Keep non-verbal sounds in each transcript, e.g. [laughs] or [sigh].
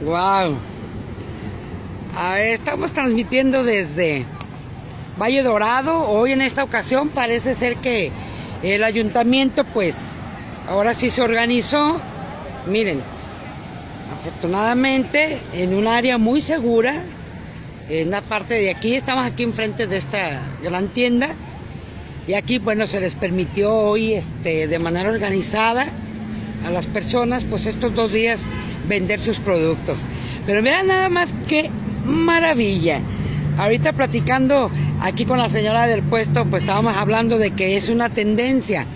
Wow. estamos transmitiendo desde Valle Dorado. Hoy en esta ocasión parece ser que el ayuntamiento pues ahora sí se organizó. Miren, afortunadamente en un área muy segura, en la parte de aquí, estamos aquí enfrente de esta gran tienda y aquí bueno se les permitió hoy este, de manera organizada a las personas pues estos dos días vender sus productos. Pero vean nada más qué maravilla. Ahorita platicando aquí con la señora del puesto, pues estábamos hablando de que es una tendencia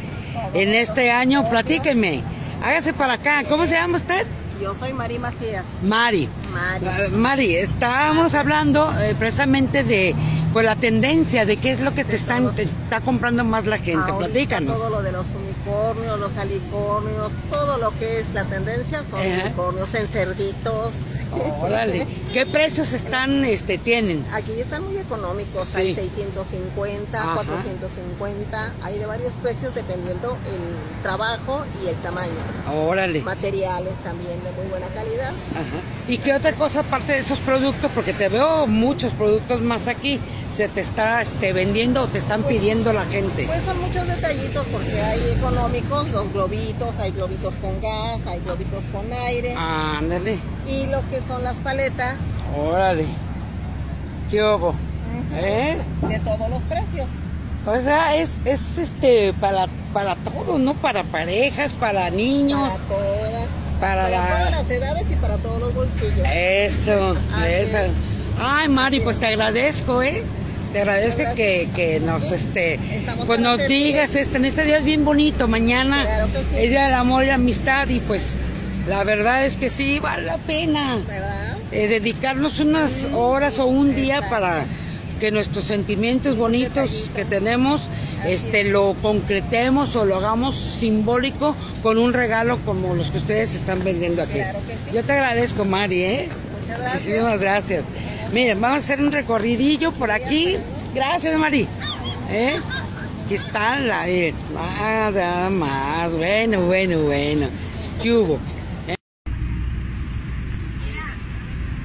en este año. Platíqueme, hágase para acá. ¿Cómo se llama usted? Yo soy Mari Macías. Mari. Mari. Ah, Mari, estábamos hablando eh, precisamente de pues la tendencia de qué es lo que te están está comprando más la gente. Platícanos. Todo lo de los unicornios, los alicornios, todo lo que es la tendencia son unicornios en cerditos. Órale. [laughs] ¿Qué precios están, este, tienen? Aquí están muy económicos, hay 650, 450, hay de varios precios dependiendo el trabajo y el tamaño. Órale. Materiales también de muy buena calidad. Ajá. ¿Y qué otra cosa aparte de esos productos? Porque te veo muchos productos más aquí se te está este, vendiendo o te están pues, pidiendo la gente? Pues son muchos detallitos porque hay económicos, los globitos, hay globitos con gas, hay globitos con aire. Ándale. Y lo que son las paletas. Órale. ¿Qué hubo? ¿Eh? De todos los precios. O sea, es, es este para, para todo, ¿no? Para parejas, para niños. Para todas. Para, todas las edades y para todos los bolsillos. Eso, eso. Ay, Mari, pues te agradezco, ¿eh? Te agradezco que, que nos este pues nos digas este en este día es bien bonito, mañana es día del amor y la amistad y pues la verdad es que sí vale la pena eh, dedicarnos unas horas o un día para que nuestros sentimientos bonitos que tenemos este lo concretemos o lo hagamos simbólico con un regalo como los que ustedes están vendiendo aquí. Yo te agradezco, Mari, ¿eh? Muchas gracias. Muchísimas gracias. Miren, vamos a hacer un recorridillo por aquí. Gracias, Mari. ¿Eh? Aquí está la... Eh, nada más. Bueno, bueno, bueno. ¿Qué hubo? ¿Eh?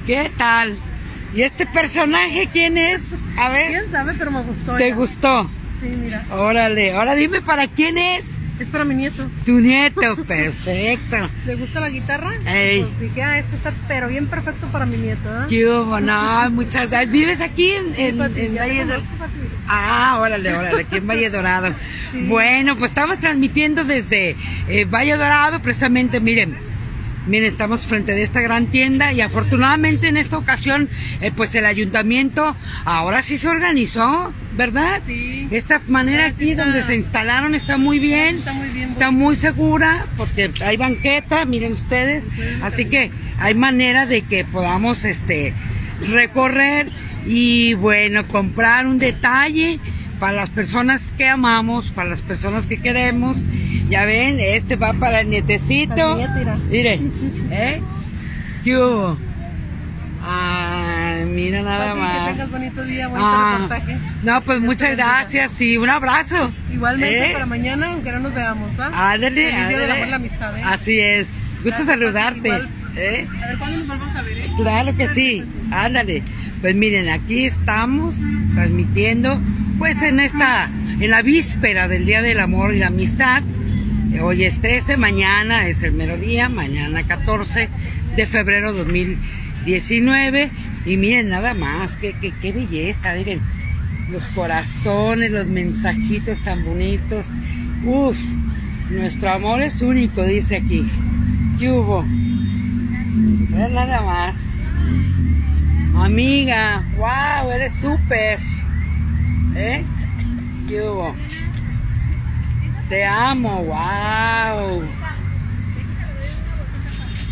¿Qué tal? ¿Y este personaje quién es? A ver. ¿Quién sabe? Pero me gustó. ¿Te gustó? Sí, mira. Órale, ahora dime para quién es. Es para mi nieto. Tu nieto, perfecto. ¿Le gusta la guitarra? Pues dije, ah, este está pero bien perfecto para mi nieto. ¿eh? ¿Qué hubo? No, [laughs] muchas gracias. ¿Vives aquí en, en, Valle Dorado? Ah, órale, órale, aquí en [laughs] Valle Dorado. Bueno, pues estamos transmitiendo desde eh, Valle Dorado, precisamente, miren Miren, estamos frente de esta gran tienda y afortunadamente en esta ocasión, eh, pues el ayuntamiento ahora sí se organizó, ¿verdad? Sí. Esta manera aquí donde se instalaron está muy bien, está muy bien, está muy segura porque hay banqueta, miren ustedes, así que hay manera de que podamos, este, recorrer y bueno, comprar un detalle para las personas que amamos, para las personas que queremos. Ya ven, este va para el nietecito. Miren, [laughs] ¿eh? ¿Qué hubo? Ah, mira nada más. Que tengas bonito día, bonito ah, No, pues muchas gracias y un abrazo. Igualmente ¿Eh? para mañana, aunque no nos veamos, ¿va? Ándale, ándale. la amistad, ¿eh? Así es. Gusto saludarte. ¿eh? A ver, ¿cuándo nos vamos a ver? Eh? Claro que sí. Ándale. Pues miren, aquí estamos transmitiendo pues en esta, en la víspera del Día del Amor y la Amistad, hoy es 13, mañana es el mero día, mañana 14 de febrero 2019, y miren nada más, qué, qué, qué belleza, miren, los corazones, los mensajitos tan bonitos, uff, nuestro amor es único, dice aquí, ¿qué hubo? nada más. Amiga, wow, eres súper. ¿Eh? ¿Qué hubo? Te amo, wow.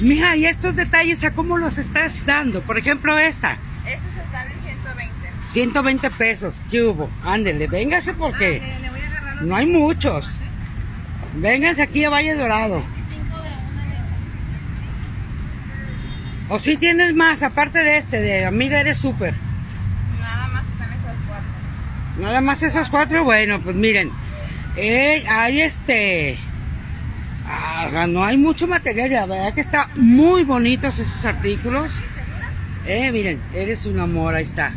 Mija, ¿y estos detalles a cómo los estás dando? Por ejemplo, esta. Estos están en 120. 120 pesos, ¿qué hubo? Ándele, véngase porque ah, no hay muchos. Vénganse aquí a Valle Dorado. ¿O si tienes más, aparte de este, de amiga eres súper? Nada más esas cuatro, bueno, pues miren, eh, hay este, Ah, no hay mucho material, la verdad que está muy bonitos estos artículos. Eh, miren, eres un amor, ahí está.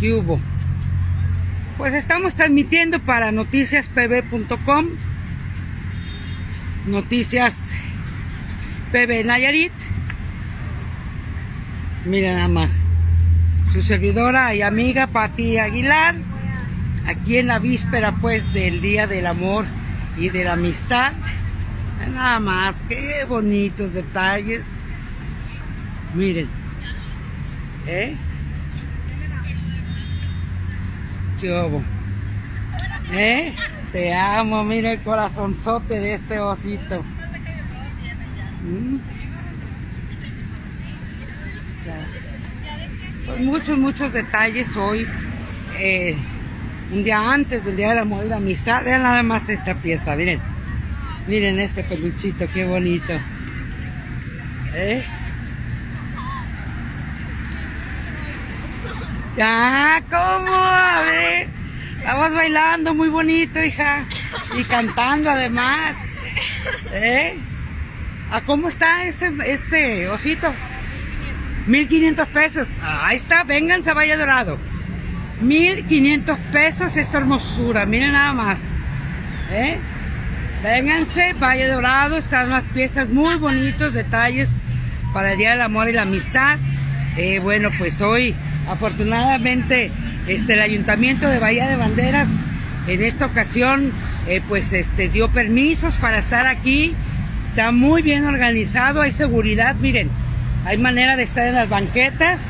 ¿Qué hubo? Pues estamos transmitiendo para noticiaspb.com, Noticias PB Nayarit. Miren nada más. Su servidora y amiga Pati Aguilar, aquí en la víspera pues del Día del Amor y de la Amistad. Nada más, qué bonitos detalles. Miren. ¿Eh? ¿Qué ¿Eh? Te amo, mira el corazonzote de este osito. Mm. Pues muchos, muchos detalles hoy. Eh, un día antes del Día del Amor y la Amistad. Vean nada más esta pieza, miren. Miren este peluchito, qué bonito. ¿Eh? Ya, ¿cómo? A ver. Estamos bailando muy bonito, hija. Y cantando además. ¿Eh? ¿A cómo está este, este osito? 1500 pesos. Ahí está, vénganse a Valle Dorado. 1500 pesos esta hermosura. Miren nada más. ¿Eh? Vénganse, Valle Dorado, están las piezas muy bonitos, detalles para el Día del Amor y la Amistad. Eh, bueno, pues hoy, afortunadamente, este, el Ayuntamiento de Bahía de Banderas, en esta ocasión, eh, pues este, dio permisos para estar aquí. Está muy bien organizado, hay seguridad, miren, hay manera de estar en las banquetas,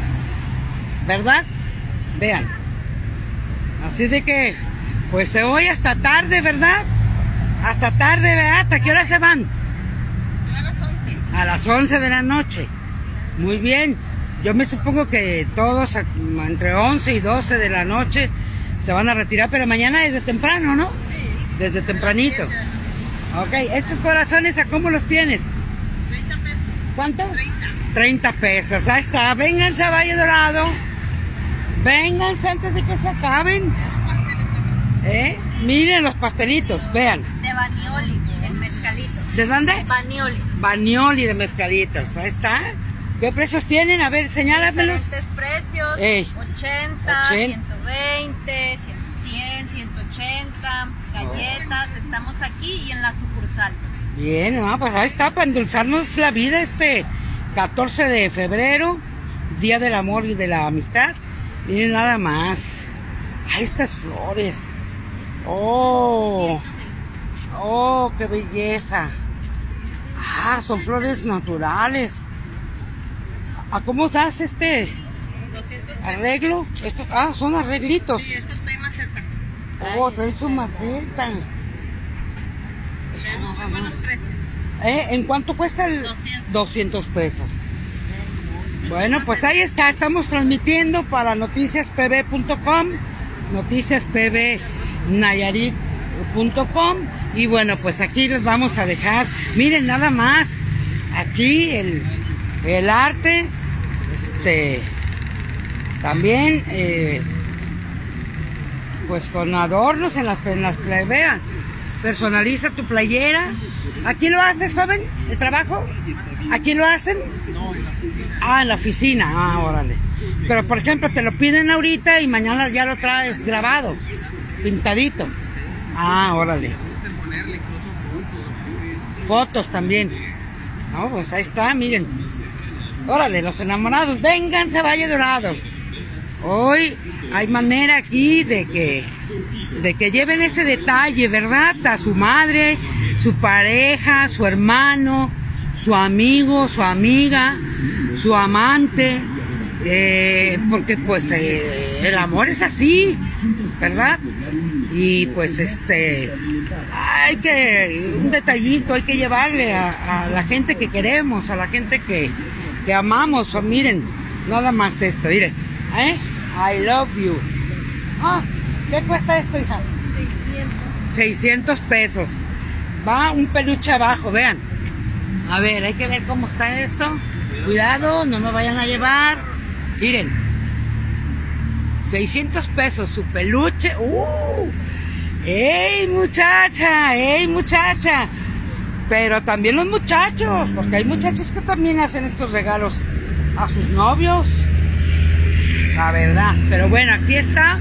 ¿verdad? Vean. Así de que, pues hoy hasta tarde, ¿verdad? Hasta tarde, ¿verdad? ¿Hasta qué hora se van? A las 11. A las 11 de la noche. Muy bien. Yo me supongo que todos entre 11 y 12 de la noche se van a retirar, pero mañana desde temprano, ¿no? Sí. Desde tempranito. Ok, estos corazones, ¿a cómo los tienes? 30 pesos. ¿Cuánto? 30. 30 pesos. Ahí está. Vénganse a Valle Dorado. Vénganse antes de que se acaben. ¿Eh? Miren los pastelitos, vean. De Banioli, el mezcalito. ¿De dónde? Banioli. Banioli de mezcalitos. Ahí está. ¿Qué precios tienen? A ver, señálamelos. Diferentes precios. Ey. 80, 80. 120, 100, 180, galletas. Estamos aquí y en la sucursal. Bien, no, pues ahí está, para endulzarnos la vida este 14 de febrero, Día del Amor y de la Amistad. Miren nada más. Ahí estas flores. Oh, oh, qué belleza. Ah, son flores naturales. ¿A cómo das este 200 arreglo? Esto, ah, son arreglitos. Y esto más cerca. Oh, traen su maceta. Muy buenos precios. ¿Eh? ¿En cuánto cuesta el 200. 200 pesos? Bueno, pues ahí está, estamos transmitiendo para noticiaspb.com, noticiaspbnayarit.com y bueno, pues aquí les vamos a dejar, miren nada más, aquí el, el arte, este, también, eh, pues con adornos en las, en las. Personaliza tu playera. ¿Aquí lo haces, joven? ¿El trabajo? ¿Aquí lo hacen? Ah, en la oficina. Ah, órale. Pero, por ejemplo, te lo piden ahorita y mañana ya lo traes grabado, pintadito. Ah, órale. Fotos también. No, pues ahí está, miren. Órale, los enamorados, vénganse a Valle Dorado. Hoy hay manera aquí de que, de que lleven ese detalle, ¿verdad? A su madre, su pareja, su hermano, su amigo, su amiga, su amante, eh, porque pues eh, el amor es así, ¿verdad? Y pues este, hay que, un detallito hay que llevarle a, la gente que queremos, a la gente que, que amamos, o miren, nada más esto, miren, ¿eh? I love you. Ah, ¿qué cuesta esto, hija? 600 pesos. Va un peluche abajo, vean. A ver, hay que ver cómo está esto. Cuidado, no me vayan a llevar. Miren. 600 pesos su peluche. ¡Uh! ¡Ey, muchacha! ¡Ey, muchacha! Pero también los muchachos, porque hay muchachos que también hacen estos regalos a sus novios. La verdad. Pero bueno, aquí está.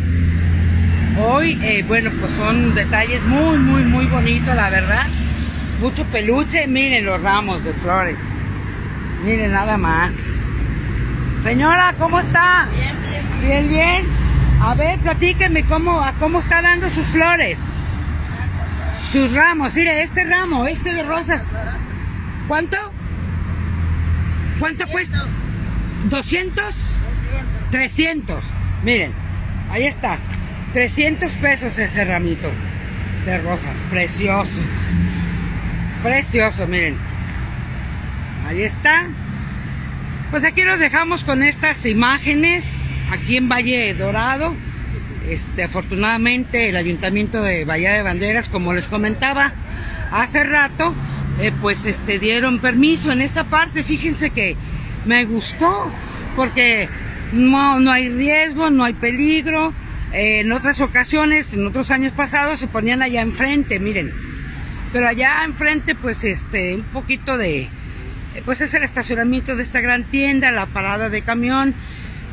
Hoy, eh, bueno, pues son detalles muy, muy, muy bonitos, la verdad. Mucho peluche. Miren los ramos de flores. Miren nada más. Señora, ¿cómo está? Bien, bien. Bien, bien. A ver, platíqueme cómo, cómo está dando sus flores. Sus ramos, mire, este ramo, este de rosas. ¿Cuánto? ¿Cuánto cuesta? ¿200? 300. Miren, ahí está. 300 pesos ese ramito de rosas. Precioso. Precioso, miren. Ahí está. Pues aquí nos dejamos con estas imágenes. Aquí en Valle Dorado. Este, afortunadamente el ayuntamiento de Bahía de Banderas, como les comentaba hace rato, eh, pues este, dieron permiso en esta parte. Fíjense que me gustó porque no, no hay riesgo, no hay peligro. Eh, en otras ocasiones, en otros años pasados, se ponían allá enfrente, miren. Pero allá enfrente, pues este, un poquito de, eh, pues es el estacionamiento de esta gran tienda, la parada de camión.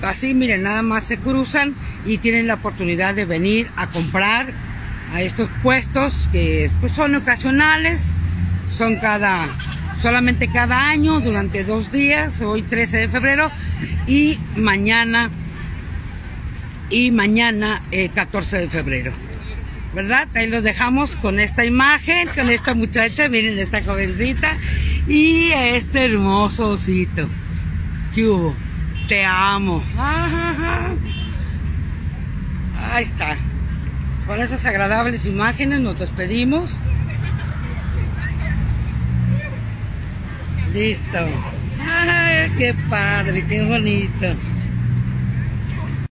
Así, miren, nada más se cruzan y tienen la oportunidad de venir a comprar a estos puestos que pues, son ocasionales, son cada, solamente cada año durante dos días, hoy 13 de febrero y mañana, y mañana eh, 14 de febrero. ¿Verdad? Ahí los dejamos con esta imagen, con esta muchacha, miren esta jovencita y este hermoso osito. ¿Qué hubo? Te amo. Ahí está. Con esas agradables imágenes nos despedimos. Listo. Ay, qué padre, qué bonito.